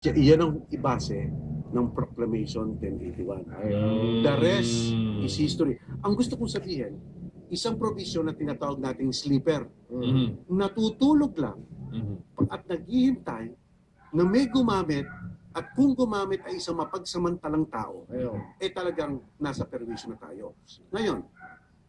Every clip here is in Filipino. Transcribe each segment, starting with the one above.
Iyan ang ibase ng Proclamation 1081. Ayun. The rest is history. Ang gusto kong sabihin, isang provision na tinatawag nating sleeper, Mhm. natutulog lang Mhm. at naghihintay na may gumamit at kung gumamit ay isang mapagsamantalang tao, Ayun. eh talagang nasa perwisyo na tayo. Ngayon,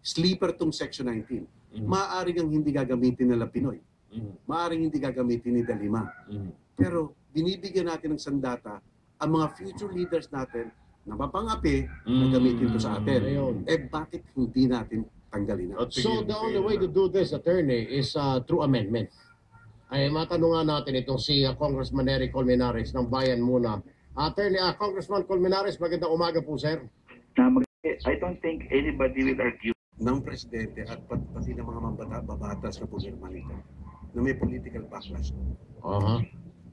sleeper tong Section 19. Mhm. Maaaring ang hindi gagamitin nila Pinoy. Mhm. Maaaring hindi gagamitin ni Dalima. Mhm. Pero binibigyan natin ng sandata ang mga future leaders natin na mapangapi na gamitin to sa atin. Ayun. Eh bakit hindi natin tanggalin na? So the only way to do this, attorney, is uh, through amendment. Ay matanong nga natin itong si uh, Congressman Eric Colmenares ng Bayan muna. Attorney, uh, Congressman Colmenares, magandang umaga po, sir. I don't think anybody will argue ng presidente at pat- pati ng mga mambata babatas na pumirma nito na may political backlash. Aha.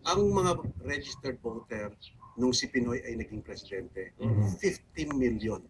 Ang mga registered voter nung si Pinoy ay naging presidente, Mhm. 50 million.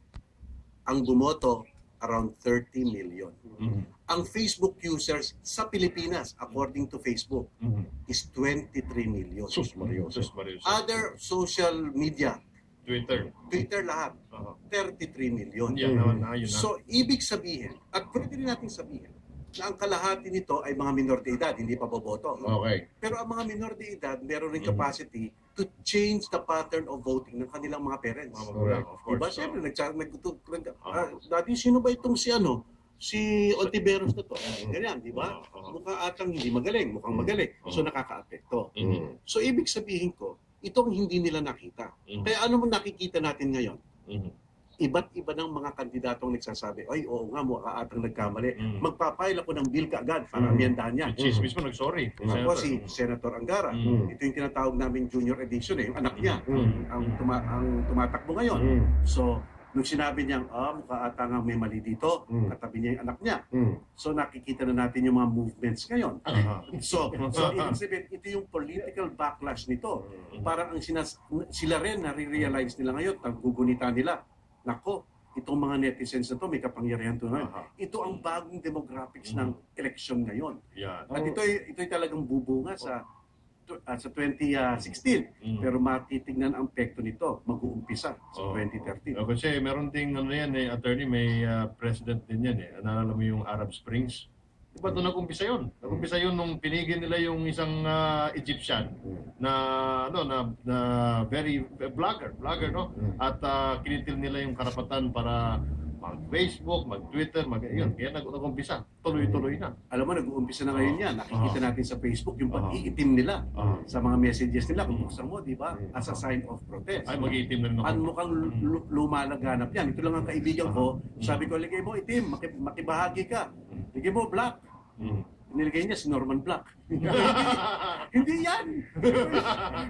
Ang bumoto, around 30 million. Mhm. Ang Facebook users sa Pilipinas, according to Facebook, Mhm. is 23 million. Sus Mario. Sus Mario. Other social media, Twitter. Twitter lahat, Aha. 33 million. Yan naman na, yun na. So, ibig sabihin, at pwede rin natin sabihin, na ang kalahati nito ay mga minor de edad, hindi pa boboto. Okay. Pero ang mga minor de edad, meron rin Mhm. capacity to change the pattern of voting ng kanilang mga parents. Mga magulang, of course. Diba? Siyempre, nag, nag, nag, Ah. ah, dati sino ba itong si ano? Si Ontiveros na to. Mhm. Ganyan, di ba? Ah, ah. Mukhang atang hindi magaling, mukhang Mhm. magaling. So, Mhm. nakaka-apekto. Mhm. So, ibig sabihin ko, ito ang hindi nila nakita. Mhm. Kaya ano mo nakikita natin ngayon? Mhm. Iba't iba ng mga kandidatong nagsasabi, ay, oo nga, mukha atang nagkamali. Mm. Magpapile ako ng bill kaagad para Mm. amyendahan niya. Si Cheese mismo nag-sorry. Ako si Senator Angara. Mm. Ito yung tinatawag namin junior edition eh, yung anak niya. Mm. Ang, tuma- ang tumatakbo ngayon. Mm. So, nung sinabi niyang, ah, mukha ata nga may mali dito, Mm. katabi niya yung anak niya. Mm. So, nakikita na natin yung mga movements ngayon. Aha. So, so ibig sabihin, ito yung political backlash nito. Mm. Parang ang sinas- sila rin, nare-realize nila ngayon, gugunita nila, nako, itong mga netizens na to may kapangyarihan to ngayon. Aha. Ito ang bagong demographics Mm. ng election ngayon. Yan. At ito ay ito ay talagang bubunga sa ah, sa 2016. Mm. Pero matitignan ang pekto nito mag-uumpisa sa Oo. 2013. Oh, kasi meron ding ano yan eh, attorney, may ah, president din yan eh. Naalala mo yung Arab Springs? Di ba doon nag-umpisa yun? Nag-umpisa yun nung pinigil nila yung isang ah, Egyptian na ano na, na very vlogger, vlogger no? At ah, kinitil nila yung karapatan para mag-Facebook, mag-Twitter, mag yun. Kaya nag- nag-umpisa. Tuloy-tuloy na. Alam mo, nag-uumpisa na ngayon yan. Nakikita natin sa Facebook yung pag-iitim nila sa mga messages nila. Kung Mm. buksan mo, di ba? As a sign of protest. Ay, mag-iitim na rin ako. Ang mukhang lu- lumalaganap yan. Ito lang ang kaibigan ko. Sabi ko, ligay mo itim, maki- makibahagi ka. Ligay mo black. Mm. Nilagay niya si Norman Black. Hindi yan!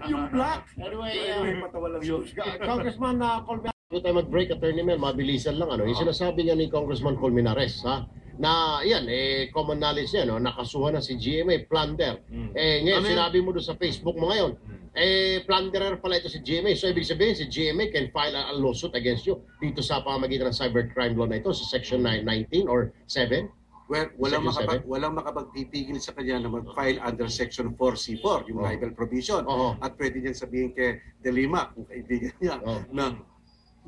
yung black! Anyway, Anyway, uh, patawa lang yun. Congressman uh, Colmenares, Bago tayo mag-break, attorney Mel, mabilisan lang. Ano, yung sinasabi nga ni Congressman Colmenares, ha, na yan, eh, common knowledge niya, no, nakasuhan na si GMA, plunder. Mm. Eh, ngayon, yan? sinabi mo doon sa Facebook mo ngayon, Mm. eh, plunderer pala ito si GMA. So, ibig sabihin, si GMA can file a, a lawsuit against you dito sa pamamagitan ng cybercrime law na ito, sa Section 9, 19 or 7? Well, walang, makapag, walang makapagpipigil sa kanya na mag-file under Section 4C4, yung Oh. libel provision. Oo. At pwede niyang sabihin kay Delima, kung kaibigan niya, Oh. na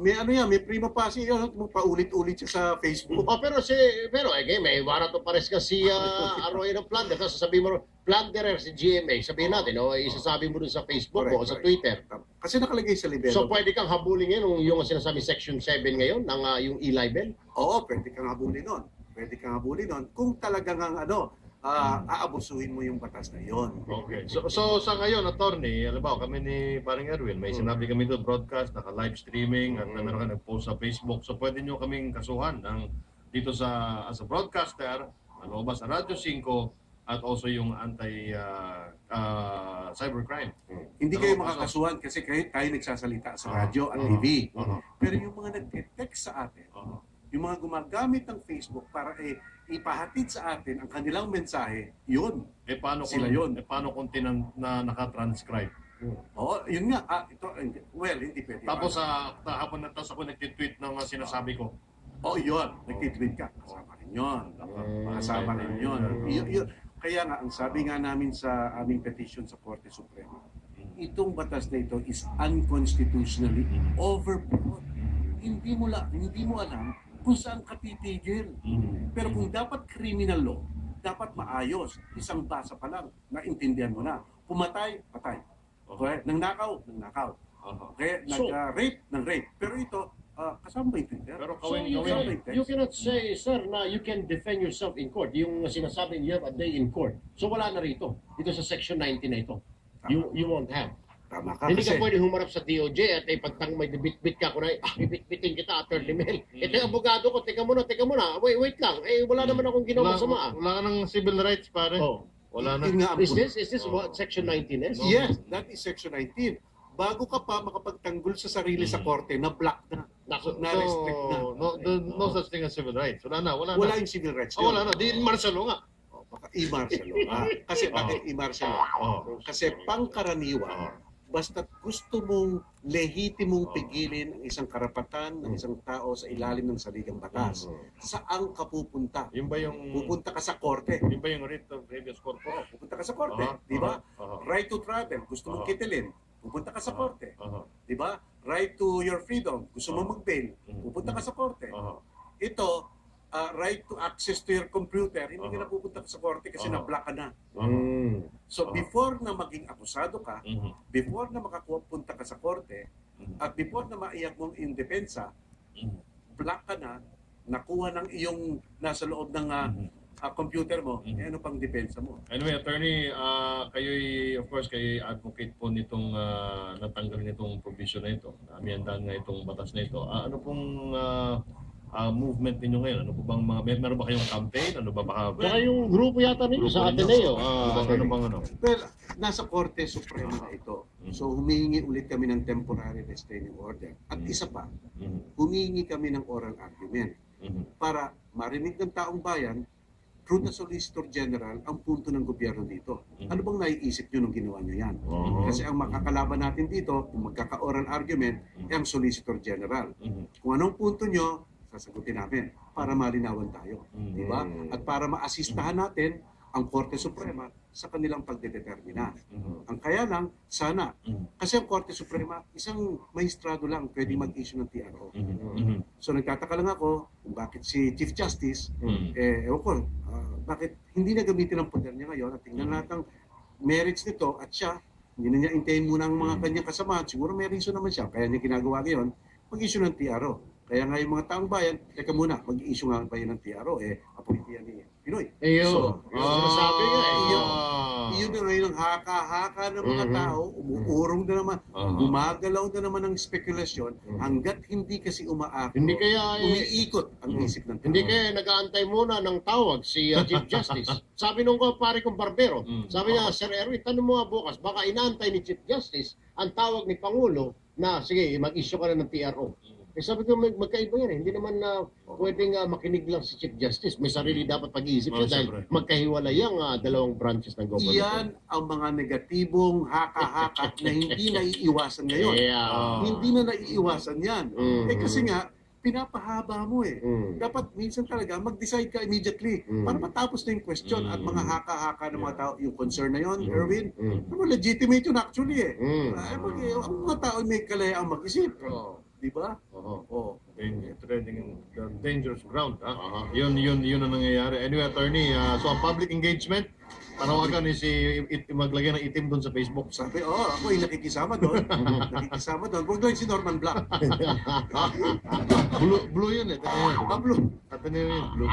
may ano yan, may prima facie, yun, paulit-ulit siya sa Facebook. Oh, pero si pero eh may warrant of arrest ka si uh, Arroyo ng plunder. Tapos sasabihin mo, plunderer si GMA. Sabihin natin, oh, isasabi mo dun sa Facebook Correct, o sa correct. Twitter. Kasi nakalagay sa libelo. So pwede kang habulin yun yung, yung sinasabi Section 7 ngayon ng ah, yung e-libel? Oo, pwede kang habulin nun. Pwede kang habulin nun. Kung talagang ang ano, ah, aabusuhin mo yung batas na yon. Okay. So, so sa ngayon, attorney, alam mo, kami ni Paring Erwin, may Mm. sinabi kami doon, broadcast, naka-live streaming, at na meron ka nag-post sa Facebook. So pwede nyo kaming kasuhan ng, dito sa, as a broadcaster, malobas sa Radyo 5, at also yung anti uh, uh, cybercrime. Hindi Ano kayo makakasuhan kasi kayo, tayo nagsasalita sa radyo at Ah. TV. Ah. Pero yung mga nag-text sa atin, Uh, yung mga gumagamit ng Facebook para eh, ipahatid sa atin ang kanilang mensahe, yun. eh paano kung, Sila yun. Eh, paano kung tinan, na nakatranscribe? Oo, yun nga. Ah, ito, hindi- well, hindi pwede. Tapos sa uh, hapon na tapos ako nagtitweet ng uh, sinasabi ko. Oo, oh, yun. Nagtitweet ka. Kasama rin yun. Kasama rin yun. Mm. Yun- yun. Kaya nga, ang sabi nga namin sa aming petition sa Korte Suprema, itong batas na ito is unconstitutionally overbroad. Hindi mo la, hindi mo alam kung saan ka titigil. Mhm. Pero kung dapat criminal law, dapat maayos. Isang basa pa lang, naintindihan mo na. Pumatay, patay. Okay? Nang nakaw, nang nakaw. Aha. Okay? So- Nag-rape, ng rape. Pero ito, ah, kasama ba yung Twitter? Pero So kawin, you, kawin. cannot, you cannot say, sir, na you can defend yourself in court. Yung sinasabing you have a day in court. So wala na rito. Dito sa section 19 na ito. You, you won't have. Tama ka Hindi ka kasi. pwede humarap sa DOJ at ipagtang may bit-bit ka kung ay, ah, bibit-bitin kita, Attorney Mel. Mm. Ito yung abogado ko, teka muna, teka muna. Wait, wait lang. Eh, wala naman akong ginawa Wala, masama. wala ka ng civil rights, pare. Oh. Wala na. Nga Is this, is this what section 19 is? Yes, that is section 19. Bago ka pa makapagtanggol sa sarili sa Mm. korte, na block na. Nako, Na-restrict na. no, no, no such thing as civil rights. Wala na, wala, Wala na. yung civil rights. Oh, wala na. Di martial law nga. Oh, baka i-martial law. Ah, kasi bakit i-martial law? Oh. Kasi pangkaraniwan, basta gusto mong lehitimong pigilin ang isang karapatan ng isang tao sa ilalim ng saligang batas, saan ka pupunta? Yun ba yung... Pupunta ka sa korte. Yun ba yung writ of habeas corpus? Pupunta ka sa korte, Aha, di ba? aha, aha. Right to travel, gusto mong Aha. kitilin, pupunta ka sa korte, Aha, di ba? Right to your freedom, gusto mong Aha. mag-bail, Mhm. pupunta ka sa korte. aha. Ito, ah, right to access to your computer, hindi ka Aha. na pupunta sa korte kasi Aha. na-block ka na. Mm. So Aha. before na maging akusado ka, Mhm, before na makapunta ka sa korte, mhm, at before na maiyak mong in depensa, mhm, block ka na, nakuha ng iyong nasa loob ng ah, mhm. ah, computer mo, Mhm. eh, ano pang depensa mo? Anyway, attorney, ah kayo'y, of course, kayo'y advocate po nitong uh, natanggalin itong provision na ito. Amiyandahan nga itong batas na ito. Ah, ano pong ah, ah, movement ninyo ngayon? Ano po bang mga, may, meron ba kayong campaign? Ano ba baka? Saka yung grupo yata ninyo Grupo sa ninyo? Ateneo. Ano Ah, bang, ano bang ano? Well, nasa Korte Suprema na ito. Mhm. So humihingi ulit kami ng temporary restraining order. At Mhm. isa pa, Mhm, humihingi kami ng oral argument mhm, para marinig ng taong bayan through the Solicitor General ang punto ng gobyerno dito. Ano bang naiisip nyo nung ginawa nyo yan? Kasi ang makakalaban natin dito, kung magkaka-oral argument, ay ang Solicitor General. Kung anong punto nyo, sasagutin namin para malinawan tayo. Mhm. Di ba? At para maasistahan natin ang Korte Suprema sa kanilang pagdedetermina. mhm, Ang kaya lang, sana, mhm, kasi ang Korte Suprema, isang maestrado lang pwede mag-issue ng TRO. mhm, mhm, So nagtataka lang ako kung bakit si Chief Justice, mhm. eh, ewan ko, ah, bakit hindi na gamitin ang poder niya ngayon at tingnan Mhm. natin ang merits nito at siya, hindi na niya intayin muna ang mga Mhm. kanyang kasama. Siguro may reason naman siya, kaya niya ginagawa ngayon, mag-issue ng TRO. Kaya nga yung mga taong bayan, teka muna, mag-issue nga ba yun ng TRO? Eh, appointee yan ni Pinoy. Ayun. So, yung sinasabi nga eh. Ah. Iyon na ngayon ang haka-haka ng mga Mhm. tao, umuurong na naman, gumagalaw na naman ang spekulasyon Mhm. hanggat hindi kasi umaako. Hindi kaya eh, umiikot ang Mhm. isip ng tao. Hindi kaya nag-aantay muna ng tawag si uh, Chief Justice. Sabi nung ko, pare kong barbero, Mm. sabi niya, Sir Erwin, tanong mo nga bukas, baka inaantay ni Chief Justice ang tawag ni Pangulo na, sige, mag-issue ka na ng TRO. Eh sabi ko, mag magkaiba yan eh. Hindi naman na pwedeng uh, makinig lang si Chief Justice. May sarili dapat pag-iisip siya Oh, dahil siyempre. magkahiwalay ang uh, dalawang branches ng government. Iyan ang mga negatibong haka-haka na hindi naiiwasan ngayon. Yeah. Ah. Hindi na naiiwasan yan. Mhm. Eh kasi nga, pinapahaba mo eh. Mm. Dapat minsan talaga mag-decide ka immediately Mm. para matapos na yung question at mga Mm. haka-haka ng mga tao. Yung concern na yon, Mm. Erwin, Mm. ano, legitimate yun actually eh. Mm. Ay, mag, ang mga tao may kalayaang mag-isip. Oo. Di ba? Oo. Oh. Dang- treading the dangerous ground. Ha? Aha. Yun, yun, yun ang nangyayari. Anyway, attorney, ah, so ang public engagement, panawagan ni si it, maglagay ng itim doon sa Facebook. Sabi, oh, ako yung nakikisama doon. nakikisama doon. Huwag lang si Norman Black. blue, blue yun eh. Ateneo yun. Pablo, yun. Blue.